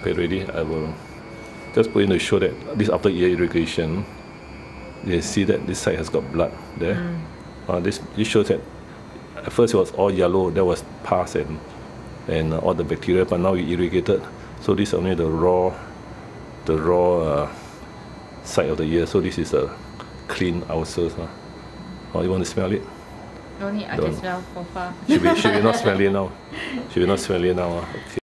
Okay, ready? I will just put in to show that this after ear irrigation, you see that this side has got blood there. Mm. Uh, this, this shows that at first it was all yellow, that was pus and, and uh, all the bacteria, but now we irrigated. So this is only the raw, the raw uh, side of the ear. So this is a clean ulcers. Huh? Oh, you want to smell it? No need, I Don't. can smell for far. Should be, should be not smelly now. Should be not smelly now. huh? Okay.